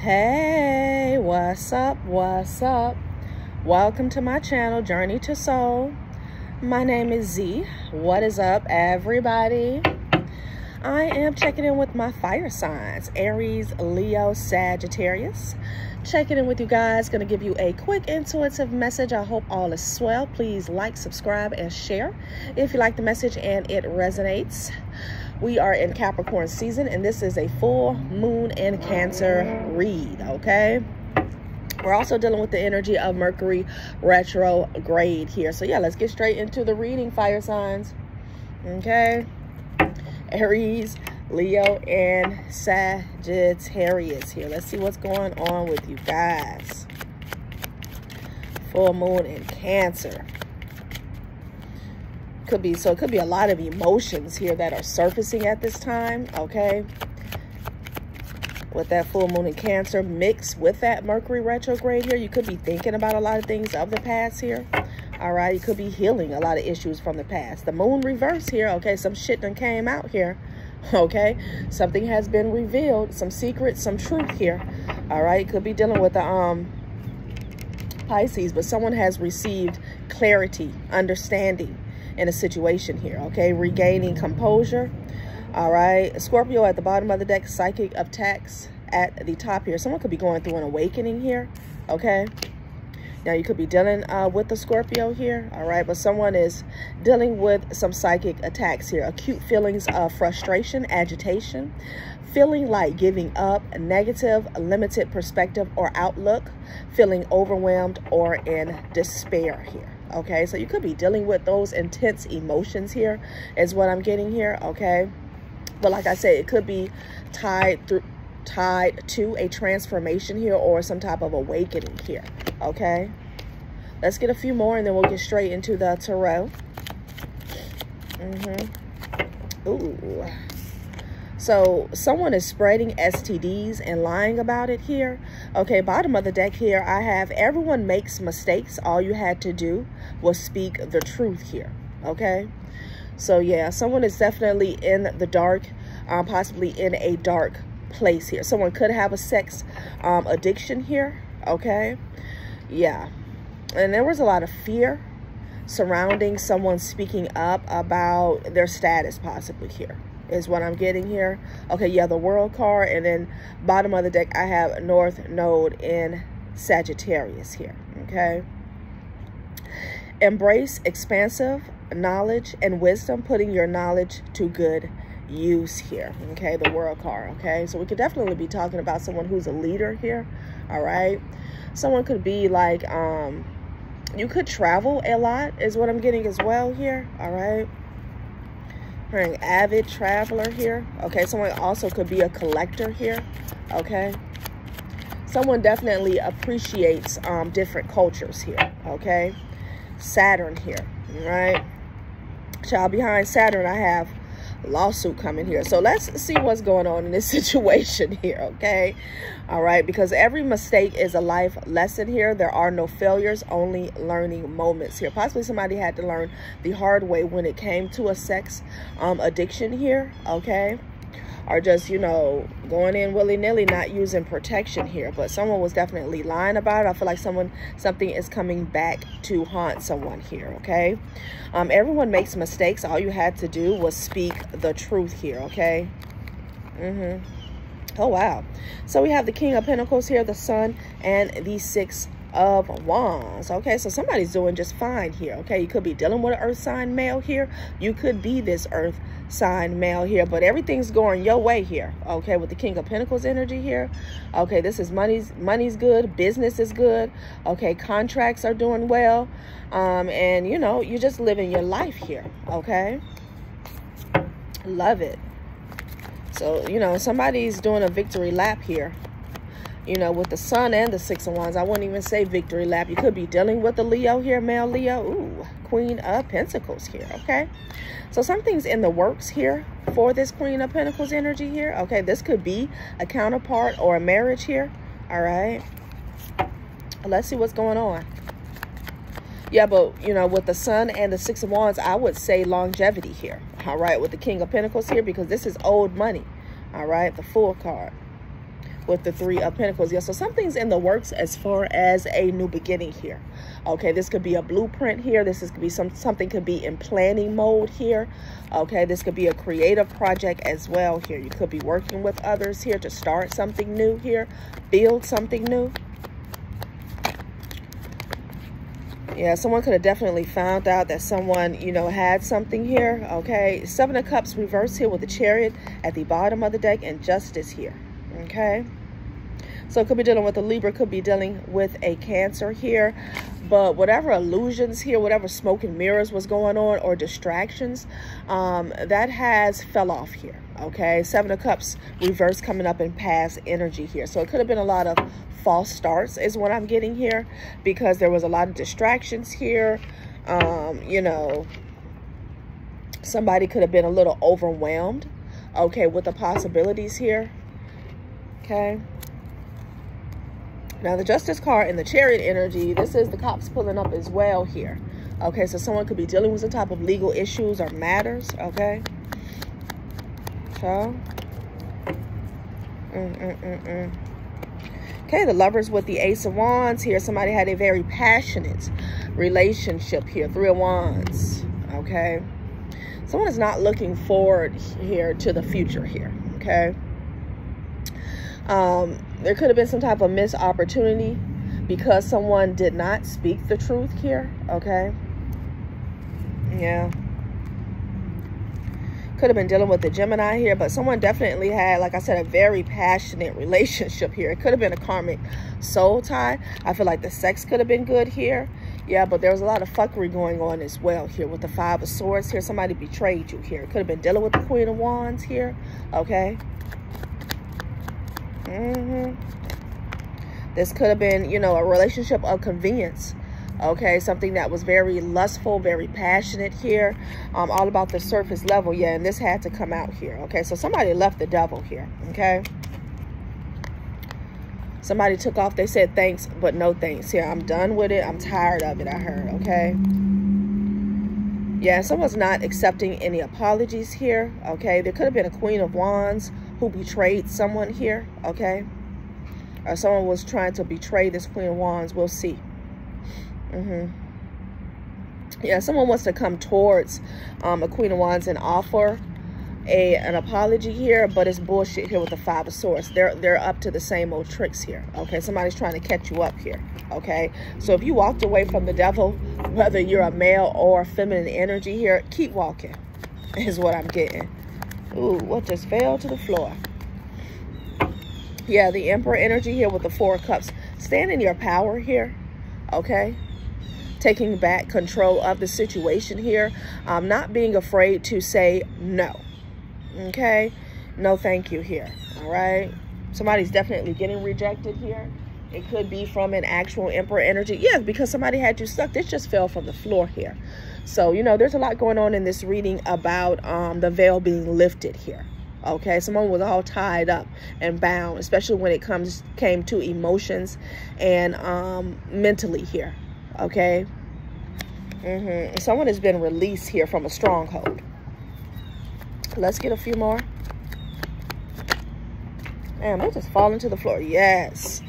Hey, what's up? What's up? Welcome to my channel, Journey to Soul. My name is Z. What is up, everybody? I am checking in with my fire signs Aries, Leo, Sagittarius. Checking in with you guys. Going to give you a quick intuitive message. I hope all is swell. Please like, subscribe, and share if you like the message and it resonates. We are in Capricorn season, and this is a full moon in Cancer read, okay? We're also dealing with the energy of Mercury retrograde here. So, yeah, let's get straight into the reading, fire signs, okay? Aries, Leo, and Sagittarius here. Let's see what's going on with you guys. Full moon in Cancer could be so it could be a lot of emotions here that are surfacing at this time okay? With that full moon in cancer mixed with that mercury retrograde here you could be thinking about a lot of things of the past here all right? You could be healing a lot of issues from the past. The moon reverse here okay? Some shit done came out here okay? Something has been revealed some secrets some truth here all right? Could be dealing with the um pisces but someone has received clarity understanding in a situation here, okay? Regaining composure, all right? Scorpio at the bottom of the deck, psychic attacks at the top here. Someone could be going through an awakening here, okay? Now, you could be dealing uh, with the Scorpio here, all right? But someone is dealing with some psychic attacks here. Acute feelings of frustration, agitation, feeling like giving up, a negative, limited perspective or outlook, feeling overwhelmed or in despair here okay so you could be dealing with those intense emotions here is what i'm getting here okay? But like i said it could be tied through tied to a transformation here or some type of awakening here okay? Let's get a few more and then we'll get straight into the tarot. Mm-hmm. Ooh. So someone is spreading STDs and lying about it here. Okay, bottom of the deck here, I have everyone makes mistakes. All you had to do was speak the truth here. Okay, so yeah, someone is definitely in the dark, um, possibly in a dark place here. Someone could have a sex um, addiction here. Okay, yeah, and there was a lot of fear surrounding someone speaking up about their status possibly here is what I'm getting here. Okay, yeah, the world card. And then bottom of the deck, I have North Node in Sagittarius here. Okay. Embrace expansive knowledge and wisdom, putting your knowledge to good use here. Okay, the world card. Okay, so we could definitely be talking about someone who's a leader here. All right. Someone could be like, um, you could travel a lot is what I'm getting as well here. All right her an avid traveler here. Okay, someone also could be a collector here. Okay. Someone definitely appreciates um, different cultures here. Okay. Saturn here. Right. Child behind Saturn, I have lawsuit coming here. So let's see what's going on in this situation here, okay? All right, because every mistake is a life lesson here. There are no failures, only learning moments here. Possibly somebody had to learn the hard way when it came to a sex um, addiction here, okay? Are just, you know, going in willy-nilly, not using protection here. But someone was definitely lying about it. I feel like someone, something is coming back to haunt someone here, okay? Um, everyone makes mistakes. All you had to do was speak the truth here, okay? Mm-hmm. Oh, wow. So we have the King of Pentacles here, the Sun, and the Six of Wands. Okay, so somebody's doing just fine here. Okay, you could be dealing with an earth sign male here. You could be this earth sign male here, but everything's going your way here. Okay, with the King of Pentacles energy here. Okay, this is money's money's good, business is good. Okay, contracts are doing well. Um, and you know, you're just living your life here. Okay. Love it. So, you know, somebody's doing a victory lap here you know, with the sun and the six of wands. I wouldn't even say victory lap. You could be dealing with the Leo here, male Leo. Ooh, queen of pentacles here, okay? So something's in the works here for this queen of pentacles energy here. Okay, this could be a counterpart or a marriage here, all right? Let's see what's going on. Yeah, but, you know, with the sun and the six of wands, I would say longevity here, all right? With the king of pentacles here, because this is old money, all right? The Fool card with the three of pentacles. Yeah so something's in the works as far as a new beginning here. Okay this could be a blueprint here. This is could be some something could be in planning mode here. Okay this could be a creative project as well here. You could be working with others here to start something new here build something new. Yeah someone could have definitely found out that someone you know had something here. Okay seven of cups reversed here with the chariot at the bottom of the deck and justice here okay. So it could be dealing with a libra could be dealing with a cancer here. But whatever illusions here whatever smoke and mirrors was going on or distractions um, that has fell off here. Okay. Seven of cups reverse coming up in past energy here. So it could have been a lot of false starts is what i'm getting here because there was a lot of distractions here. Um, you know somebody could have been a little overwhelmed okay with the possibilities here okay now the Justice card and the Chariot energy, this is the cops pulling up as well here. Okay, so someone could be dealing with some type of legal issues or matters, okay? So, mm, mm, mm, mm. Okay, the lovers with the Ace of Wands here. Somebody had a very passionate relationship here. Three of Wands, okay? Someone is not looking forward here to the future here, okay? Um, there could have been some type of missed opportunity because someone did not speak the truth here, okay? Yeah. Could have been dealing with the Gemini here, but someone definitely had, like I said, a very passionate relationship here. It could have been a karmic soul tie. I feel like the sex could have been good here. Yeah, but there was a lot of fuckery going on as well here with the Five of Swords here. Somebody betrayed you here. Could have been dealing with the Queen of Wands here, okay? Mm-hmm. This could have been, you know, a relationship of convenience. Okay, something that was very lustful, very passionate here. Um, all about the surface level. Yeah, and this had to come out here. Okay, so somebody left the devil here. Okay. Somebody took off. They said thanks, but no thanks. Here, I'm done with it. I'm tired of it, I heard. Okay. Yeah, someone's not accepting any apologies here. Okay, there could have been a Queen of Wands who betrayed someone here, okay? Or someone was trying to betray this Queen of Wands. We'll see. Mm-hmm. Yeah, someone wants to come towards um, a Queen of Wands and offer a an apology here, but it's bullshit here with the Five of Swords. They're they're up to the same old tricks here. Okay, somebody's trying to catch you up here. Okay, so if you walked away from the devil, whether you're a male or feminine energy here, keep walking. Is what I'm getting. Ooh, what just fell to the floor? Yeah, the Emperor energy here with the Four Cups. Stand in your power here, okay? Taking back control of the situation here. Um, not being afraid to say no, okay? No thank you here, all right? Somebody's definitely getting rejected here. It could be from an actual Emperor energy. Yes, because somebody had you stuck. This just fell from the floor here. So, you know, there's a lot going on in this reading about um, the veil being lifted here. Okay, someone was all tied up and bound, especially when it comes came to emotions and um, mentally here. Okay, mm -hmm. someone has been released here from a stronghold. Let's get a few more. Damn, they just falling to the floor. Yes.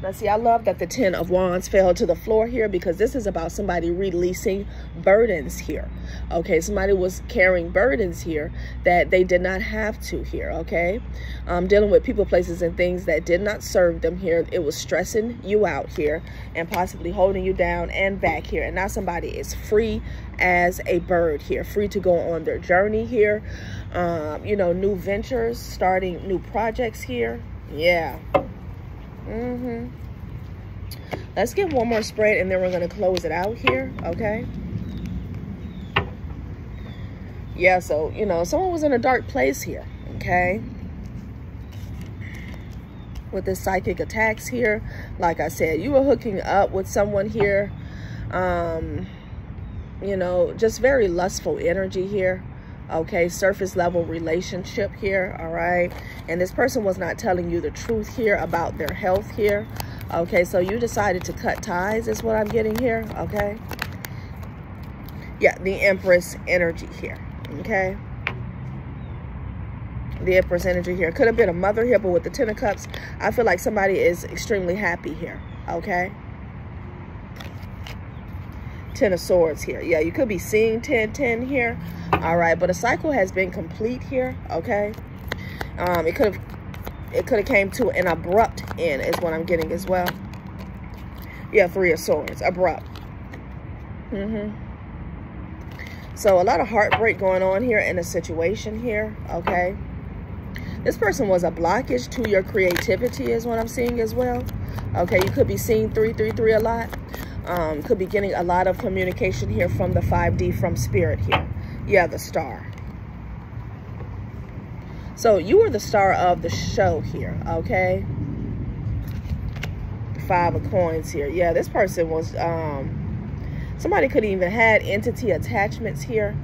Now, see, I love that the Ten of Wands fell to the floor here because this is about somebody releasing burdens here. Okay, somebody was carrying burdens here that they did not have to here, okay? Um, dealing with people, places, and things that did not serve them here. It was stressing you out here and possibly holding you down and back here. And now somebody is free as a bird here, free to go on their journey here. Um, you know, new ventures, starting new projects here. Yeah. Mm-hmm. Let's get one more spread and then we're going to close it out here, okay? Yeah, so, you know, someone was in a dark place here, okay? With the psychic attacks here, like I said, you were hooking up with someone here. Um, you know, just very lustful energy here okay surface level relationship here all right and this person was not telling you the truth here about their health here okay so you decided to cut ties is what i'm getting here okay yeah the empress energy here okay the Empress energy here. Could have been a mother here, but with the Ten of Cups, I feel like somebody is extremely happy here, okay? Ten of Swords here. Yeah, you could be seeing 10, 10 here. All right, but a cycle has been complete here, okay? Um, it could have it could have came to an abrupt end is what I'm getting as well. Yeah, Three of Swords, abrupt. Mm-hmm. So a lot of heartbreak going on here in a situation here, okay? This person was a blockage to your creativity is what I'm seeing as well. Okay, you could be seeing 333 a lot. Um, could be getting a lot of communication here from the 5D from spirit here. Yeah, the star. So you were the star of the show here, okay? Five of coins here. Yeah, this person was, um, somebody could even had entity attachments here.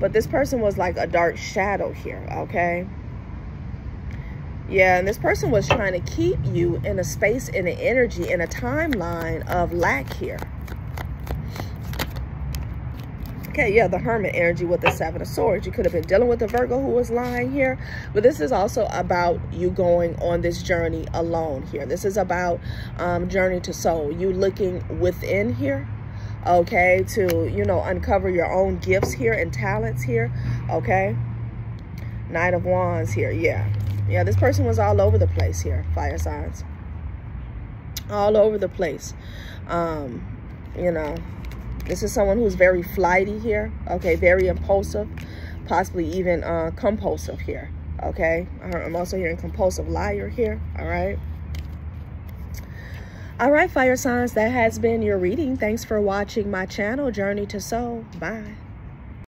But this person was like a dark shadow here, okay? Yeah, and this person was trying to keep you in a space, in an energy, in a timeline of lack here. Okay, yeah, the Hermit energy with the Seven of Swords. You could have been dealing with a Virgo who was lying here. But this is also about you going on this journey alone here. This is about um, journey to soul. You looking within here, okay, to, you know, uncover your own gifts here and talents here, okay? Knight of Wands here, yeah. Yeah, this person was all over the place here, fire signs. All over the place. Um, you know, this is someone who's very flighty here. Okay, very impulsive, possibly even uh, compulsive here. Okay, I'm also hearing compulsive liar here. All right. All right, fire signs, that has been your reading. Thanks for watching my channel, Journey to Soul. Bye.